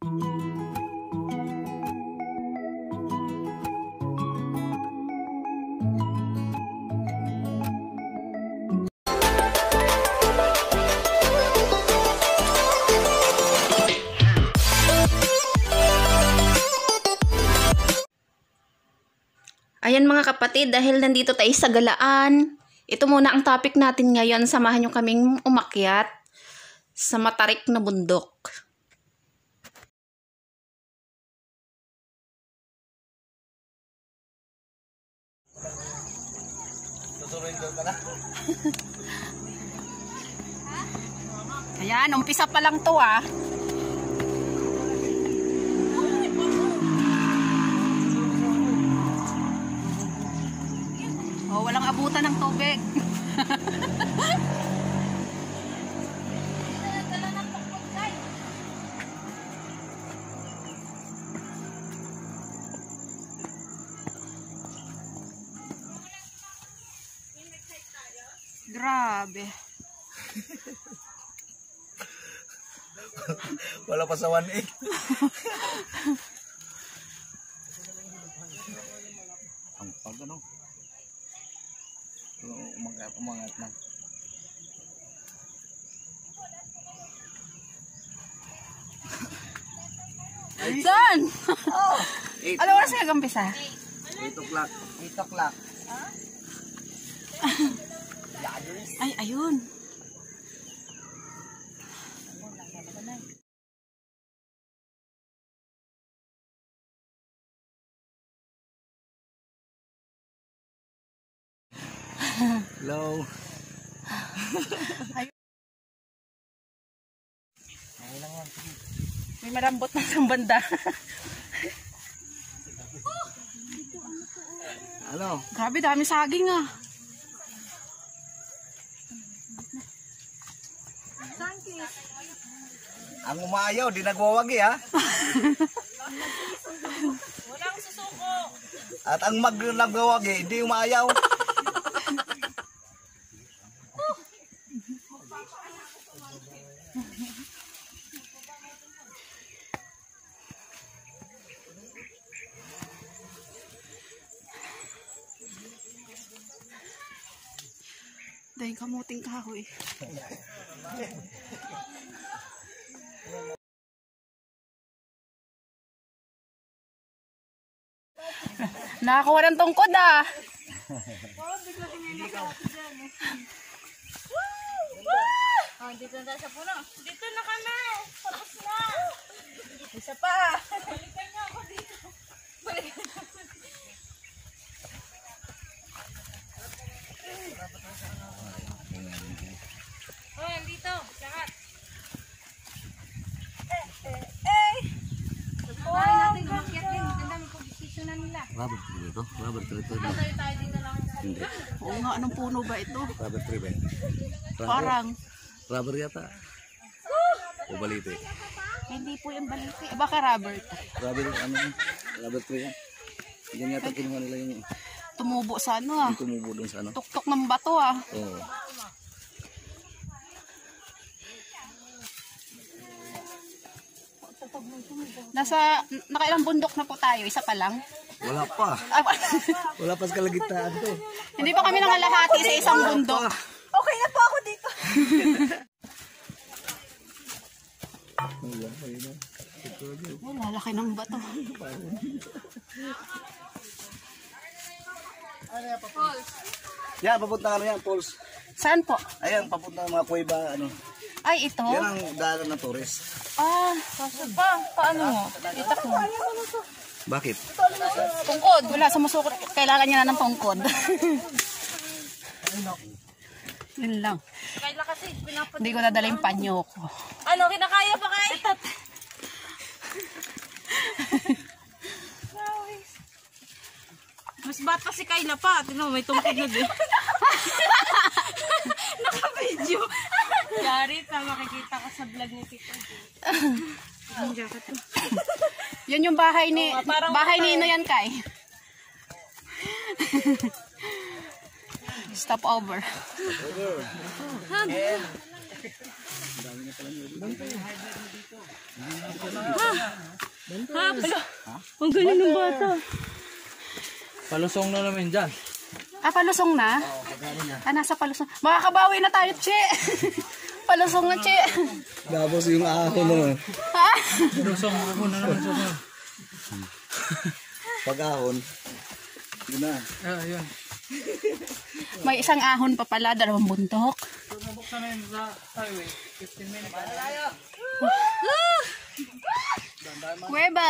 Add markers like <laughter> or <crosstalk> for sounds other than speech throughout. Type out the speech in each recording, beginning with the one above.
Ayan mga kapatid, dahil nandito tayo sa galaan, ito muna ang topic natin ngayon. Samahan nyo kaming umakyat sa matarik na bundok. <laughs> Ayan, umpisa pa lang to ah. Oh, walang abutan ng tubig. <laughs> Grabe. <laughs> Wala pa sa 1A. <laughs> Ang pag ano? Umangat, umangat na. Saan? <laughs> Eight. Ano oras ka gampisa? 8 o'clock. 8 o'clock. Ay, ayun. Hello. May marambot na sa banda. Ano? Grabe, dami saging ah. Ang umayaw, di nagwawagi ha? Walang susuko. At ang mag nagwawagi, hindi umayaw. Kamuting kahoy. Nakakuha ng tungkod ah. Oh, dito na sa puno. Dito na kami. Tapos na. Isa pa. Balikan niyo ako dito. Balikan niyo ako dito. Oh, yan dito. Lahat. Eh, eh, eh. Sabay natin umakyat din. Ganda may position na nila. Rubber tree ito? Rubber tree ito? Tayo tayo dito lang. Hindi. Oo nga, anong puno ba ito? Rubber tree ba? yan? Parang, Rubber yata. O balite. hindi po yung baliti. Eh, baka rubber. Rubber, ano yun? Rubber tree yan. Yan yata kinuha nila yung Tumubo sa ano ah. tumubo doon sa ano. Tuktok ng bato ah. Oo. Nasa, nakailang bundok na po tayo? Isa pa lang? Wala pa. Ah, Wala pa sa kalagitnaan to. hindi pa kami nangalahati sa isang bundok. Okay na po ako dito. Wala pa yun. Oh, lalaki ng bato. Yan, papunta ano yan, Pauls. Saan po? Ayan, papunta ng mga kuweba, ano. Ay, ito? Yan ang daanan ng tourist. Ah, kaso pa. Paano mo? Itak mo. Bakit? Tungkod. Wala, sumusukot. Kailangan niya na ng tungkod. <laughs> Yun lang. Kailan kasi. Hindi ko nadala yung panyo ko. Ano, kinakaya pa kay? Mas bata si Kayla pa. Tingnan mo, may tungkod na din. <laughs> <laughs> Naka-video. Yari, pa makikita ka sa vlog ni Tito. Ang jacket mo. <laughs> Yun yung bahay ni, Oo parang bahay ni Ino yan, Kai. <laughs> Stop over. Ang galing ng bata. Palusong na namin dyan. Ah, palusong na? Ah, nasa palusong. Makakabawi na tayo, Che. <laughs> palusong na, Che. Tapos yung ahon naman. Ha? Palusong ako na naman sa Pag-ahon. Yun na. Ah, yun. May isang ahon pa pala, dalawang buntok. Mabuksan na yun sa highway. 15 minutes. Kuweba.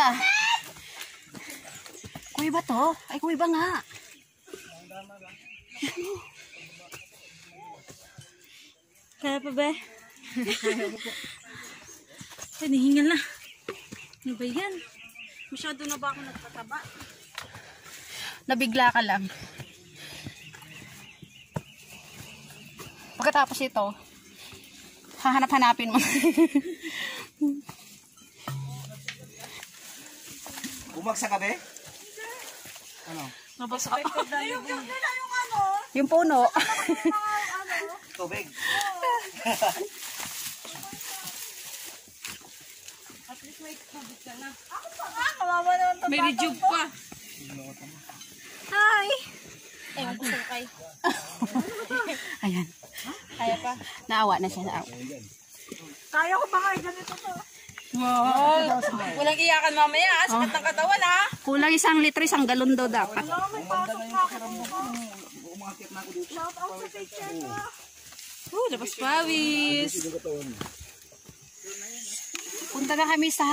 Kuweba to? Ay, kuweba nga. Kaya pa ba? Ay, nahingal na. Ano ba yan? Masyado na ba ako nagtataba? Nabigla ka lang. Pagkatapos ito, hahanap-hanapin mo. Bumagsak ka be? Ano? Nabasa Yung puno. Tubig. May rejuve pa. Hi! Ewan ko sa'yo kay. <laughs> Ayan. Kaya pa? Naawa na siya. Naawa. Kaya ko ba kayo ganito to? Wow! Walang iyakan mamaya, ah. Sakit ng katawan, ha? Kulang isang litro, isang galon daw dapat. Oh, labas pawis. Punta na kami sa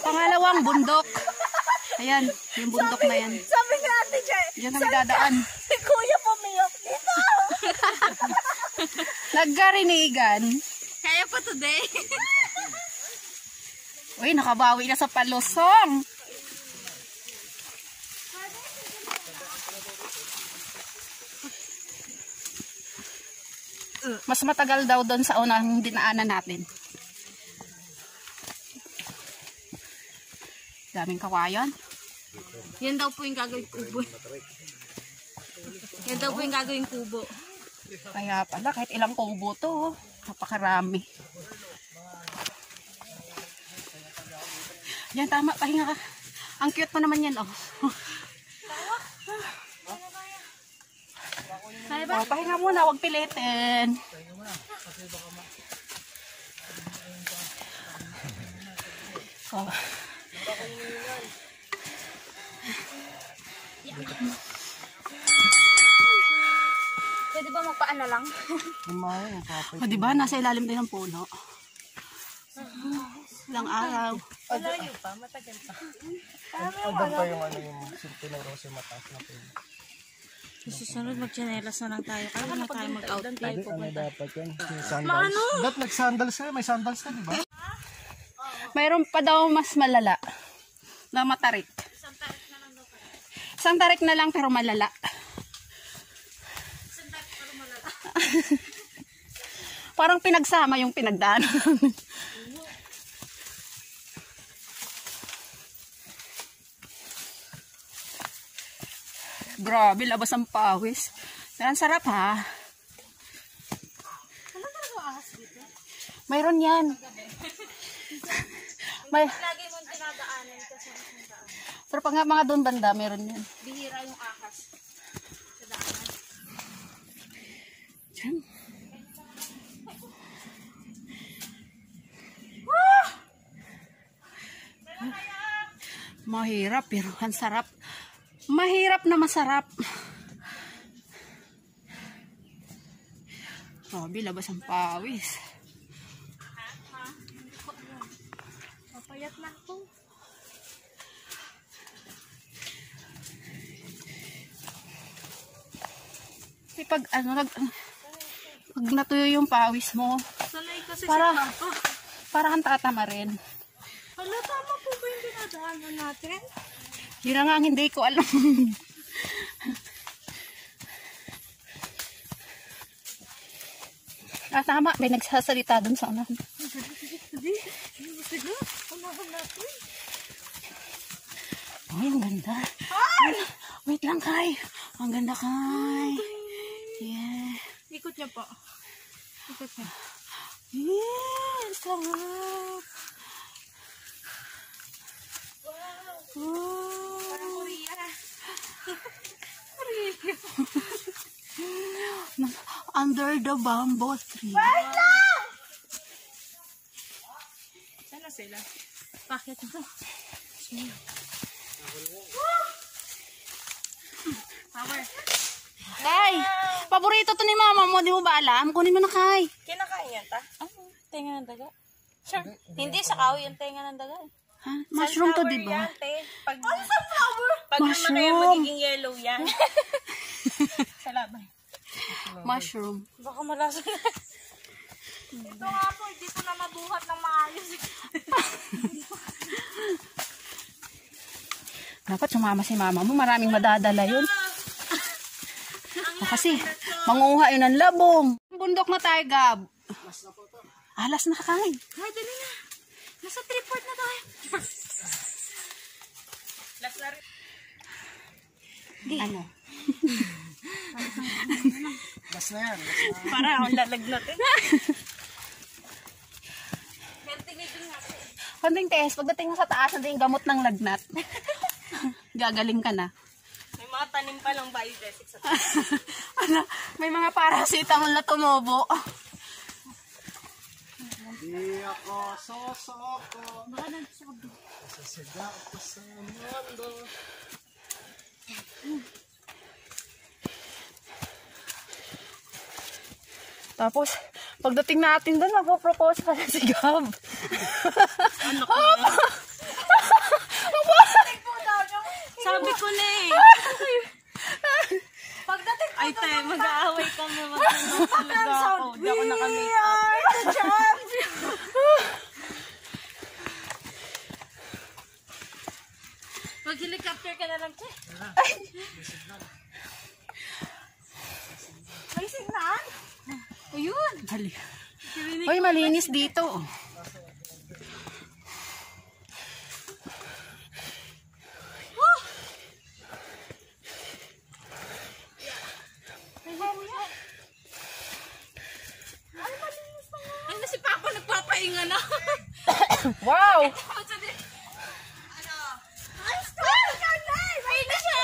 pangalawang bundok. Ayan, yung bundok na yan. Sabi ni Ate Jay, Diyan kami dadaan. si Kuya pumiyok dito. <laughs> Nagkarinigan. Kaya pa today. <laughs> Uy, nakabawi na sa palusong. Mas matagal daw doon sa unang dinaanan natin. Daming kawayan. Yan daw po yung gagawing kubo. Yan daw po yung gagawing kubo. Kaya pala, kahit ilang kubo to, oh. napakarami. Yan, tama, pahinga ka. Ang cute mo naman yan, oh. Kaya Oh, pahinga muna, wag pilitin. Oh. Pwede ba magpaano lang? <laughs> O, di ba? Nasa ilalim din ng puno. Ilang araw. Malayo pa, matagal pa. Sa susunod, magchanelas na lang tayo. Kaya na tayo mag-outfit. Dapat yan. Maano? Dapat nag-sandals ka. May sandals ka, di ba? Mayroon pa daw mas malala. Na matarik. Isang tarik na lang pero malala. <laughs> Parang pinagsama yung pinagdaanan. <laughs> Grabe, labas ang pawis. Ang sarap ha. Mayroon yan. May, Lagi mong dinadaanan kasi pero pag nga mga doon banda, meron yan. Bihira yung akas. Sa daanan. Diyan. Mahirap pero ang sarap. Mahirap na masarap. Grabe, labas ang pawis. Papayat na ako. Kasi pag ano, nag, pag natuyo yung pawis mo, Sanay kasi Para- si Papa. para kang tatama rin. Hala, tama po ba yung dinadaanan natin? Yun na nga hindi ko alam. <laughs> ah, tama. May nagsasalita dun sa unahan. Ay, ang ganda. Ay! Wait lang, Kai. Ang ganda, Kai. Yeah. Ikot niya po. Ikot niya. Yeah, sarap. <laughs> <laughs> Under the bamboo tree. Sana sila. Bakit ito? Power. Paborito to ni mama mo, di mo ba alam? Kunin mo na kay. Kinakain yan ta? Ah, tenga ng daga. Sure. Hindi sa kaw yung tenga ng daga. Ha? Mushroom to, di ba? Yan, te. Pag, sunflower? Pag yan, Mushroom. magiging yellow yan. <laughs> sa labay. Mushroom. Baka malasa na. Ito nga po, hindi ko na mabuhat ng maayos. Dapat sumama si mama mo, maraming madadala yun. O kasi, manguha yun ng labong. Bundok na tayo, Gab. Alas na kakain. Ay, dali na. Nasa tripod na tayo. Last na rin. Ano? Gas na yan. Para akong lalagnat eh. Konting test, pagdating mo sa taas, hindi yung gamot ng lagnat. <laughs> Gagaling ka na. May mga tanim pa lang biodesic sa <laughs> Ano, may mga paracetamol na tumubo. Di ako sosoko. Sasada ako sa mundo. Tapos, pagdating natin doon, magpo-propose pa na si Gab. Sabi <laughs> ko na eh. Pagdating Ay, tayo, mag-aaway talaga ako. Di ako nakamake up. Mag-helicopter ka na lang, che. May signal? Ayun. Hali. Uy, malinis dito. Ay, na si Papa nagpapahinga na. Wow! Ano? Ay, stop! Ay, na siya!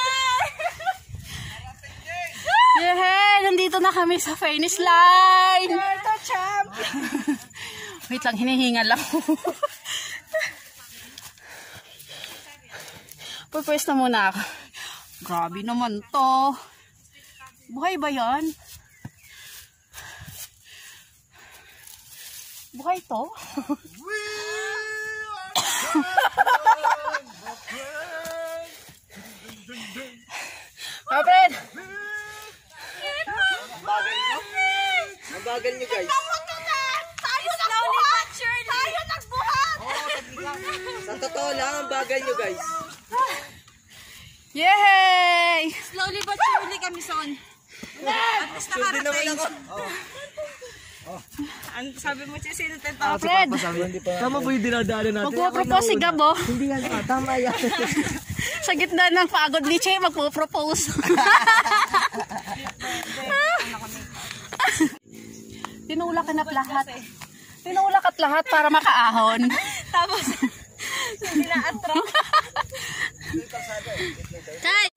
Yehey! Nandito na kami sa finish line! Ito, champ! <laughs> Wait lang, hinihinga lang. <laughs> Pupwes na muna ako. Grabe naman to. Buhay ba yan? Buhay to? <laughs> Kapit! Mabagal nyo guys. Tayo nagbuhat! Tayo nagbuhat! Sa totoo lang, ang bagal nyo guys. Yay! Slowly but surely kami son. At least nakarating. ako. Ang sabi mo si Sino Tenta. Fred, Tama po yung dinadaanan natin. magpo-propose si Gabo. Hindi yan. Ah, tama yan. <laughs> Sa gitna ng pagod ni Che, magpo-propose. <laughs> Tinulak ka na lahat. Tinulak at lahat para makaahon. <laughs> Tapos, <laughs> ina-attract. Tay!